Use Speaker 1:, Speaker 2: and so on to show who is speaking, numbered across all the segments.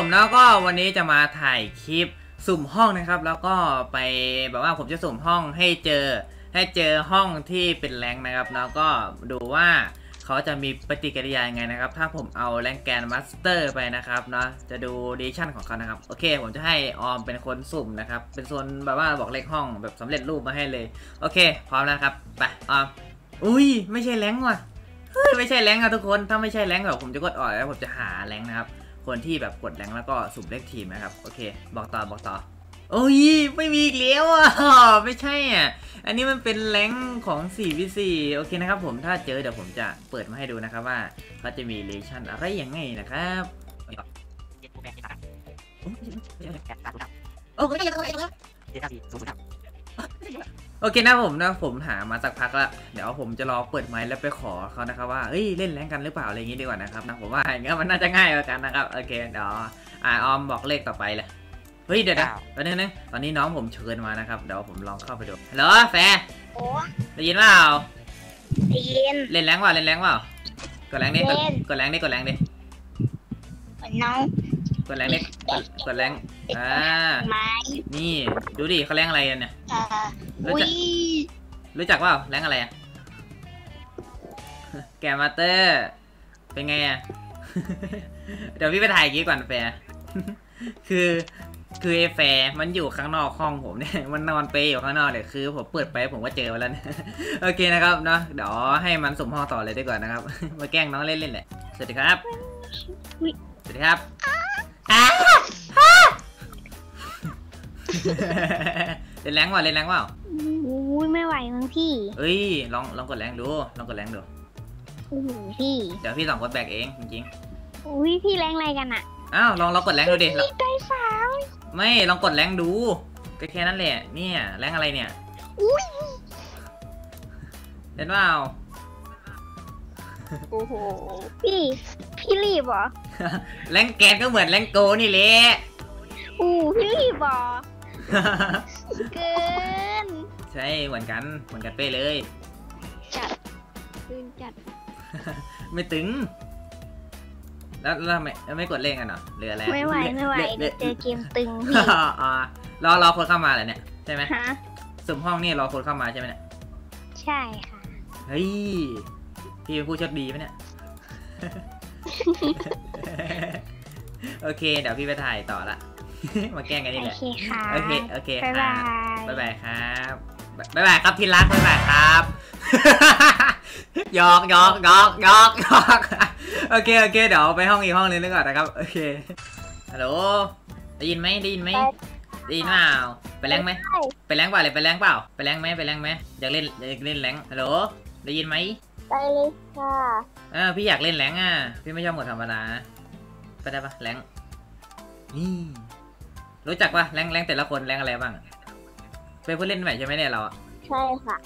Speaker 1: ผมแล้วก็วันนี้จะมาถ่ายคลิปสุ่มห้องนะครับ แล้วก็ไปแบบว่าผมจะสุ่มห้องให้เจอ ให้เจอห้องที่เป็นแรงนะครับ แล้วก็ดูว่าเขาจะมีปฏิกิริยายังไงนะครับ ถ้าผมเอาแรงแกนมาสเตอร์ไปนะครับเนาะจะดูดีชั่นของเขานะครับ โอเค ผมจะให้ออมเป็นคนสุ่มนะครับ เป็นโซนแบบว่าบอกเลขห้องแบบสำเร็จรูปมาให้เลย โอเค พร้อมแล้วครับไปออมอุ้ยไม่ใช่แรงว่ะเฮ้ยไม่ใช่แรงอะทุกคนถ้าไม่ใช่แรงแบบผมจะกดออกแล้วผมจะหาแรงนะครับ คนที่แบบกดแรงแล้วก็สุ่มเลขทีมนะครับ โอเค บอกต่อบอกต่อ โอ้ย ไม่มีอีกแล้วอะ ไม่ใช่อะ อันนี้มันเป็นแรงของ 4v4 โอเคนะครับผม ถ้าเจอเดี๋ยวผมจะเปิดมาให้ดูนะครับว่าเขาจะมีเลชั่นอะไรยังไงนะครับโอ้ โอเคนะผมนะผมหามาสักพักละเดี๋ยวผมจะรอเปิดไมค์แล้วไปขอเขานะครับว่าเอ้ยเล่นแรงค์กันหรือเปล่าอะไรอย่างงี้ดีกว่านะครับนะผมว่าอย่างเงี้ยมันน่าจะง่ายกว่ากันนะครับโอเคเดี๋ยวอ่าออมบอกเลขต่อไปเลยเฮ้ยเดี๋ยวนะ
Speaker 2: เก้า
Speaker 1: ตอนนี้นึงตอนนี้น้องผมเชิญมานะครับเดี๋ยวผมลองเข้าไปดูฮัลโหลแฟร์
Speaker 3: โอ้
Speaker 1: ได้ยินเปล่า
Speaker 3: ได้ยิน
Speaker 1: เล่นแรงว่าเล่นแรงเปล่ากดแรงดิกด
Speaker 3: เล่น
Speaker 1: กดแรงดิกดแรงดิ
Speaker 3: น้อง
Speaker 1: กดแรงดิกดกดแรงอ่า
Speaker 3: ไม้
Speaker 1: นี่ ดูดิเขา rank อะไรกันเนี่ย
Speaker 3: เอ่อ
Speaker 1: รู้
Speaker 3: อุ้
Speaker 1: จั
Speaker 3: ย
Speaker 1: กรู้จักเปล่า rank อะไรอะ Grandmaster เป็นไงอะเดี๋ยวพี่ไปถ่ายคลิปก่อนแฟร์ คือคือไอ้แฟร์มันอยู่ข้างนอกห้องผมเนี่ย มันนอนเปรย์อยู่ข้างนอกเลยคือผมเปิดไปผมก็เจอมาแล้วเนี่ยโอเคนะครับเนาะเดี๋ยวให้มันสุ่มห้องต่อเลยดีกว่านะครับ มาแกล้งน้องเล่นๆแหละสวัสดีครับ สวัสดีครับอ้าวอ้าว เล่นแรงว่าเล่นแรงว่า
Speaker 3: อุ้ยไม่ไหวมั้งพี่
Speaker 1: เอ้ยลองลองกดแรงดูลองกดแรงดู
Speaker 3: โอ้โหพี่
Speaker 1: เดี๋ยวพี่สองคนแบกเองจริง
Speaker 3: อุ้ยพี่แรงอะไรกันอะ
Speaker 1: ๆอ้าวลองลองกดแรงดูดิลอง
Speaker 3: พี่ใจสาว
Speaker 1: ไม่ลองกดแรงดูก็แค่นั้นแหละเนี่ยแรงอะไรเนี่ย
Speaker 3: อุ้ย
Speaker 1: เล่นเปล่า
Speaker 3: โอ้โหพี่ พี่รีบเหรอ
Speaker 1: แรงแกนก็เหมือนแรงโกนี่แหละ
Speaker 3: อู้พี่รีบเหรอเกิน
Speaker 1: ใช่เหมือนกันเหมือนกันเป้เลย
Speaker 3: จัดคืนจัด
Speaker 1: ไม่ตึง แล้วแล้วทำไม่ไม่กดเล่นกันเหรอหรืออะไร
Speaker 3: ไม่ไหวไม่ไหว
Speaker 1: เล่น
Speaker 3: เจอเกมตึงพี่
Speaker 1: อ่ารอรอคนเข้ามาเหรอเนี่ยใช่ไหม
Speaker 3: ฮะ
Speaker 1: สุ่มห้องนี่รอคนเข้ามาใช่ไหมเนี่ย
Speaker 3: ใช่ค่ะ
Speaker 1: เฮ้ยพี่เป็นผู้โชคดีไหมเนี่ย โอเค เดี๋ยวพี่ไปถ่ายต่อละ มาแกล้งกันนี่
Speaker 3: โอ
Speaker 1: แหละ
Speaker 3: เคค่ะ
Speaker 1: โอเค โอเค
Speaker 3: บ๊าย
Speaker 1: ค่ะ
Speaker 3: บาย
Speaker 1: บ๊ายบายครับ บ๊ายบายครับที่รักบ๊ายบายครับหยอกหยอกหยอกหยอกหยอกโอเค โอเค เดี๋ยวไปห้องอีกห้องนึงดีกว่านะครับ โอเค ฮัลโหล ได้ยินไหมได้ยินไหมได้ยินเปล่า ไปแรงไหม ไปแรงเปล่าเลยไปแรงเปล่า ไปแรงไหมไปแรงไหมอยากเล่นอยากเล่นแรงฮัลโหล ได้ยินไหม
Speaker 3: ไปเลยค่ะ
Speaker 1: เออพี่อยากเล่นแรงอะ พี่ไม่ชอบหมดธรรมดา ไปได้ปะแรงนี่รู้จักปะแรงแรงแต่ละคนแรงอะไรบ้าง เป็นผู้เล่นใหม่ใช่ไหมเนี่ยเราอะ
Speaker 3: ใช่ค่ะ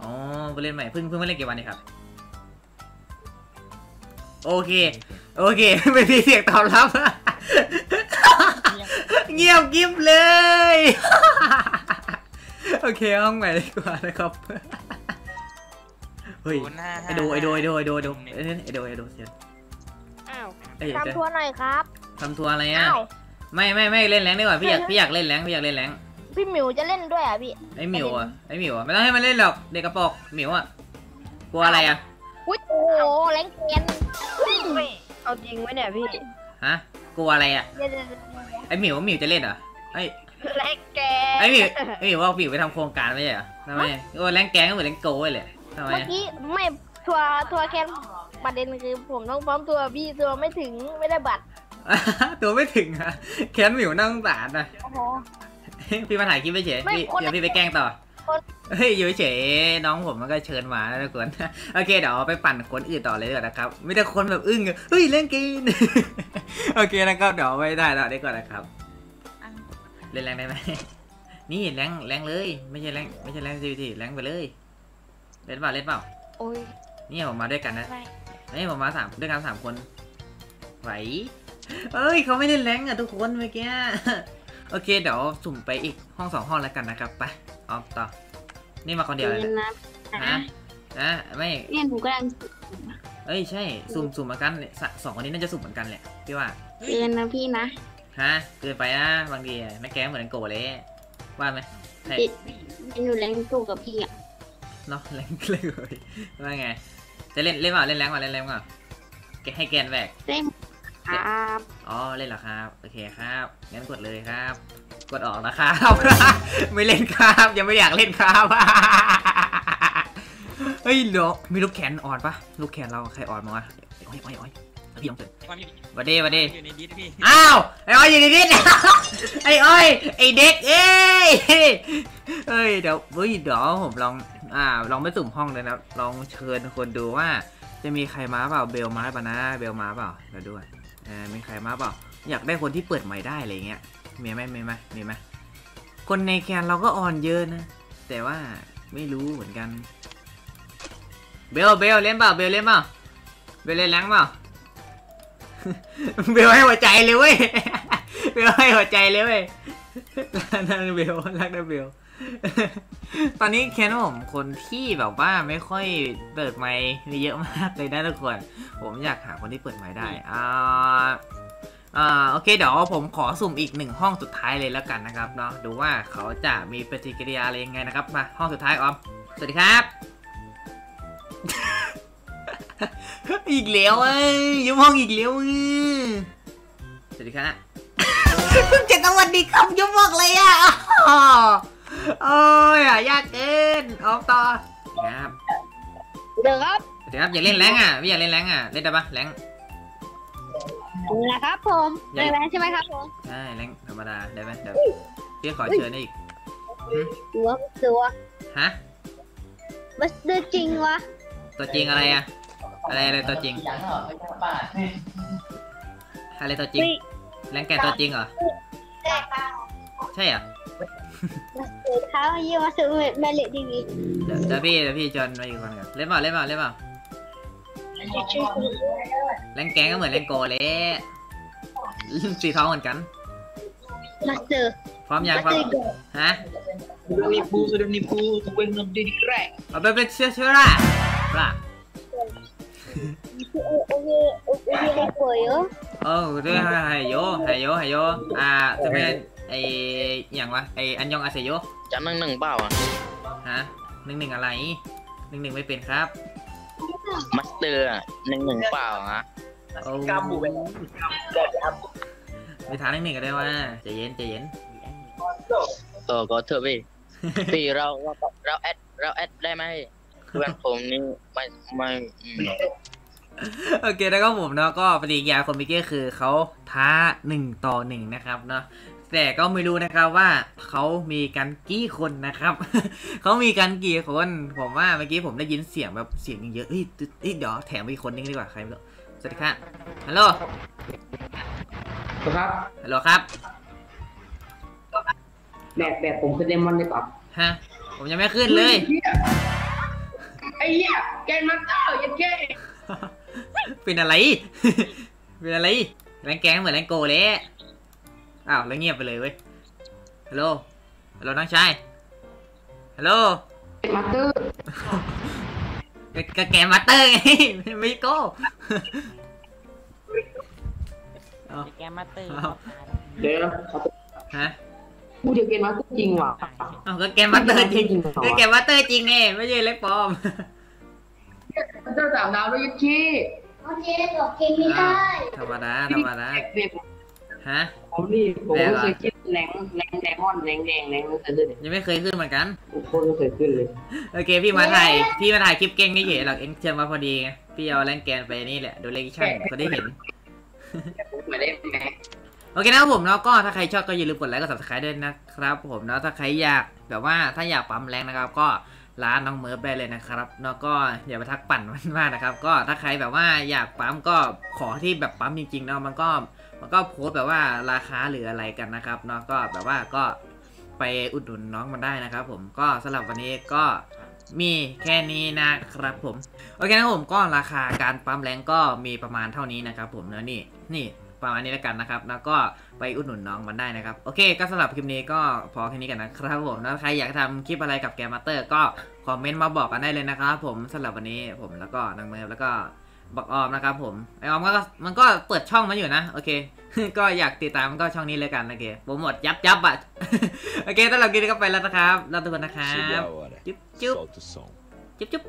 Speaker 1: อ๋อผู้เล่นใหม่เพิ่งเพิ่งมาเล่นกี่วันนี่ครับ โอเค โอเค ไม่มีเสียงตอบรับ เงียบกิบเลย โอเคห้องใหม่ดีกว่านะครับ เฮ้ย
Speaker 2: ศูนย์ห้า
Speaker 1: ไอ
Speaker 2: ห้า
Speaker 1: โดไอโดไอโดไอโดไอโดไอโดไอโดไอโดเสีย
Speaker 3: อ้าว
Speaker 1: เอ้ย
Speaker 3: ทำทัวร์หน่อยครับ
Speaker 1: ทำทัวร์อะไรอะ
Speaker 3: อ้าว
Speaker 1: ไม่ไม่ไม่เล่นแรงดีกว่าพี่อยากพี่อยากเล่นแรงพี่อยากเล่นแรง
Speaker 3: พี่หมิวจะเล่นด้วยอะพี่
Speaker 1: ไอหมิวอะไอหมิวอะไม่ต้องให้มันเล่นหรอกเด็กกระปอกหมิวอะกลัวอะไรอะ
Speaker 3: อุ้ยโอ้โหแรงเกน
Speaker 4: ไม่เอาจริงไหมเนี่ยพี่
Speaker 1: ฮะกลัวอะไรอะ
Speaker 3: เดี๋ยวเดี๋ยวเดี๋ยว
Speaker 1: ไอหมิวหมิวจะเล่นเหรอไอ
Speaker 4: แรงแก
Speaker 1: ไอหมิวไอหมิวว่าหมิวไปทำโครงการไม่ใช่เหรอทำไมโอ้แรงแกงก็เหมือนแรงโก้เลย ทำไม
Speaker 3: เมื่อ
Speaker 1: อะ
Speaker 3: กี้ไม่ทัวร์ทัวร์แคนประเด็นคือผมต้องพร้อมตัวพี่ตัวไม่ถึงไม่ได้บัตร
Speaker 1: ตัวไม่ถึงอะแค้นหมิวนั่าสงสารนะ
Speaker 3: โอ้โห
Speaker 1: พี่มาถ่ายคลิปไปเฉย
Speaker 3: ไม่
Speaker 1: พี่
Speaker 3: คน
Speaker 1: เดี๋ยวพี่ไปแกล้งต่อ
Speaker 3: คน
Speaker 1: เฮ้ยอยู่เฉยๆน้องผมมันก็เชิญมาแล้วทุกคนโอเคเดี๋ยวไปปั่นคนอื่นต่อเลยดีกว่านะครับไม่ได้คนแบบอึ้งอะเฮ้ยเล่นเกินโอเคนะครับเดี๋ยวไปถ่ายต่อดีกว่านะครับเล่นแรงได้ไหมนี่แรงแรงเลย ไม่ใช่แรงไม่ใช่แรงซีทีแรงไปเลย เล่นเปล่าเล่นเปล่า
Speaker 3: โอ้ย
Speaker 1: นี่ผมมาด้วยกันนะ
Speaker 3: ไม่
Speaker 1: นี่ผมมาสามด้วยกันสามคนไหวเอ้ยเขาไม่ได้แรงอะทุกคนเมื่อกี้โอเคเดี๋ยวสุ่มไปอีกห้องสองห้องแล้วกันนะครับไปออมต่อ นี่มาคนเดียวเลย
Speaker 4: เย็น
Speaker 1: นะ
Speaker 4: นะ
Speaker 1: นะนะไม่
Speaker 4: เนี่ยหนูกำลัง
Speaker 1: เอ้ยใช่สุ่มสุ่มเหมือนกันเนี่ยสสองคนนี้น่าจะสุ่มเหมือนกันแหละพี่ว่า
Speaker 2: เกินนะพี่นะ
Speaker 1: ฮะเกินไปนะบางทีอะนักแก๊งเหมือนโกเลยว่าไหมใช่
Speaker 2: เป็นอยู่แรงตู้กับพี่อะ
Speaker 1: เนาะเล่นเลยว่าไง จะเล่นเล่นเปล่าเล่นแรงเปล่าเล่นแรงเปล่าแกให้แกนแบก
Speaker 2: ได้ครับ
Speaker 1: อ๋อเล่นเหรอครับ โอเคครับงั้นกดเลยครับ กดออกนะครับ ไม่เล่นครับยังไม่อยากเล่นครับเฮ้ยเดี๋ยวมีลูกแขนอ่อนปะลูกแขนเราใครอ่อนมั้งวะอ้อยอ้อยอ้อยพี่ยองเกิด
Speaker 5: ความอยู่
Speaker 1: วัดดีวัดดี
Speaker 5: อยู่ในดิสพี่
Speaker 1: อ้าวไอ้อ้อยอยู่ในนี้ไอ้อ้อยไอ้เด็กเอ้ยเฮ้ยเดี๋ยวเฮ้ยเดี๋ยวผมลอง อ่าลองไปสุ่มห้องเลยนะลองเชิญคนดูว่า จะมีใครมาเปล่าเบลมาป่ะนะเบลมาเปล่าเดี๋ยวด้วยเออมีใครมาเปล่าอยากได้คนที่เปิดใหม่ได้อะไรเงี้ยมีไหมมีไหมมีไหมคนในแคนเราก็อ่อนเยอะนะ แต่ว่าไม่รู้เหมือนกัน เบลเบลเล่นเปล่าเบลเล่นเปล่าเบลเล่นแรงเปล่าเบลให้หัวใจเลยเว้ยเบลให้หัวใจเลยเว้ย รันเบลรักนเบลตอนนี้แคนผมคนที่แบบว่าไม่ค่อยเปิดไมค์มีเยอะมากเลยนะทุกคน ผมอยากหาคนที่เปิดไมค์ได้ อ่า อ่า โอเค เดี๋ยวผมขอสุ่มอีกหนึ่งห้องสุดท้ายเลยแล้วกันนะครับเนาะ ดูว่าเขาจะมีปฏิกิริยาอะไรยังไงนะครับ มาห้องสุดท้ายออม สวัสดีครับ อีกแล้วเอ้ยยุบห้องอีกแล้วเอ้ยสวัสดีครับ เพิ่งจะสวัสดีครับยุบบอกเลยอะอ้อโอ้ยอะยากเกินออกต่อครับ
Speaker 2: เดี๋ยวครับ
Speaker 1: สวัสดีครับอย่าเล่นแรงอะไม่อยากเล่นแรงอะเล่นได้ปะแรง
Speaker 2: นะครับผม
Speaker 1: อย่า
Speaker 2: ได้แล้วใช่ไหมครับผม
Speaker 1: ใช่แรงธรรมดาได้ไหมเดี๋ยวพี่ขอเชิญได้อีก
Speaker 2: ตัวตัว
Speaker 1: ฮะ
Speaker 2: บัสเดอร์จริงวะ
Speaker 1: ตัวจริงอะไรอะอะไรอะไรตัวจริงอะไรตัวจริง
Speaker 2: เฮ้ย
Speaker 1: แรงแกนตัวจริงเหรอ ใช่เหรอ
Speaker 2: บัสเดอร์เท้าเยี่ยมมาซื้อแมเลทีวี
Speaker 1: เดี๋ยวเดี๋ยวพี่เดี๋ยวพี่จนมาอีกคนกันเล่นเปล่าเล่นเปล่าเล่นเปล่า
Speaker 2: ช่วยคุณ
Speaker 1: แรงแกงก็เหมือนแรงโกเลยสีทองเหมือนกัน
Speaker 2: บัสเดอร์
Speaker 1: พร้อมยัง
Speaker 2: บัส
Speaker 1: พร้อม
Speaker 2: เดอร์
Speaker 1: ฮะ
Speaker 5: sudah nipu sudah nipu tuh gue ngerti di crack
Speaker 1: เอาไปเป็นเชื่อเชื่อละล่ะ
Speaker 2: โอเคโอเคโอเคป่วยเหรอ
Speaker 1: เออเรื่องไฮโยไฮโยไฮโยอ่าจะเป็นไออย่างวะไออันยองอาเซโย
Speaker 5: จะนั่งหนึ่งเปล่าอะ
Speaker 1: ฮะหนึ่งหนึ่งอะไรหนึ่งหนึ่งไม่เป็นครับ
Speaker 5: มัสเตอร์อะหนึ่งหนึ่งเปล่าฮะ
Speaker 1: โอ้ไปทานหนึ่งหนึ่งกันได้ว่าใจเย็นใจเย็น
Speaker 5: เออก็เถอะพี่พี่เราเราเราแอดเราแอดได้ไหมเพื่อนผมนี่ไม่ไม่อืม
Speaker 1: โอเคแล้วก็ผมเนาะก็ปฏิกิริยาคนมิเก้คือเขาท้าหนึ่งต่อหนึ่งนะครับเนาะแต่ก็ไม่รู้นะครับว่าเขามีกันกี่คนนะครับ เขามีกันกี่คน ผมว่าเมื่อกี้ผมได้ยินเสียงแบบเสียงเยอะเฮ้ยตึ๊ดเฮ้ยเดี๋ยวแถมไปอีกคนนึงดีกว่าใครไม่รู้สวัสดีครับฮัลโหล
Speaker 6: ครับ
Speaker 1: ฮัลโหลครับ
Speaker 6: แบบแบบผมคือเดมอนเลยครับ
Speaker 1: ฮะผมยังไม่ขึ้นเลย
Speaker 6: ไอ้เหี้ยแกนมาสเตอร์ยันเก้
Speaker 1: เป็นอะไร เป็นอะไรแรงแกงเหมือนแรงโกเลยอ้าวแล้วเงียบไปเลยเว้ย ฮัลโหล ฮัลโหลน้องชาย ฮัลโหล
Speaker 6: แกนมาสเตอร์
Speaker 1: ก็ก็แกมาสเตอร์ไงไม่โก้เอา
Speaker 7: แกมาตื่น
Speaker 1: เอา
Speaker 6: เดี๋ยวเขา
Speaker 1: ฮะ
Speaker 6: พูดเดียวแกนมาสเตอร์จริงว่ะ
Speaker 1: เอาก็แกมาสเตอร์จริง
Speaker 6: เหรอ
Speaker 1: ก็แกมาสเตอร์จริงไงไม่ใช่เล็กปลอม
Speaker 6: มาสเตอร์สามดาวด้วยยันเก้
Speaker 2: โอเคจบเกมนี้ได้
Speaker 1: ธรรมดาธรรมดา
Speaker 6: แบบ
Speaker 1: ฮะ
Speaker 6: ผมนี่ผม
Speaker 1: แรง
Speaker 6: ไม่
Speaker 1: เหรอ
Speaker 6: เคยคิดแรงแรงแรงมอนแรงแดงแรงนั่นแต่เลย
Speaker 1: ยังไม่เคยขึ้นเหมือนกัน
Speaker 6: ผมโคตรไม่เคยขึ้นเลย
Speaker 1: โอเคพี่มาถ่ายพี่มาถ่ายคลิปเก่งนี่เฉยหรอกเอ็งเชิญมาพอดีไงพี่เอา rank Grand ไปนี่แหละดู region ก็ได้เห็น
Speaker 6: ผมไม่ได้แม็ก
Speaker 1: โอเคนะครับผมเนาะก็ถ้าใครชอบก็อย่าลืมกดไลค์กด subscribe ด้วยนะครับผมเนาะถ้าใครอยากแบบว่าถ้าอยากปั๊ม rank นะครับก็ ร้านน้องเมิร์ฟได้เลยนะครับเนาะก็อย่าไปทักปั่นมันมากนะครับ ก็ถ้าใครแบบว่าอยากปั๊มก็ขอที่แบบปั๊มจริงๆเนาะมันก็มันก็โพสแบบว่าราคาหรืออะไรกันนะครับเนาะก็แบบว่าก็ไปอุดหนุนน้องมันได้นะครับ ผมก็สำหรับวันนี้ก็มีแค่นี้นะครับผม โอเคนะผมก็ราคาการปั๊มแรงก็มีประมาณเท่านี้นะครับผมเนอะนี่นี่ ประมาณนี้แล้วกันนะครับ แล้วก็ไปอุดหนุนน้องมันได้นะครับ โอเคก็สำหรับคลิปนี้ก็พอแค่นี้กันนะครับผมแล้วใครอยากทำคลิปอะไรกับแกมมาเตอร์ก็คอมเมนต์มาบอกกันได้เลยนะครับผมสำหรับวันนี้ผมแล้วก็นางเมย์แล้วก็บักออมนะครับผมไอออมก็มันก็เปิดช่องมาอยู่นะโอเค ก็อยากติดตามก็ช่องนี้เลยกันโอเคผมหมดยับยับอะโอเคสำหรัคลิปนี้ก็ไปแล้วนะครับลาทุกคนนะครับจุ๊
Speaker 7: บจุ๊บ
Speaker 1: จุ๊บจุ๊บ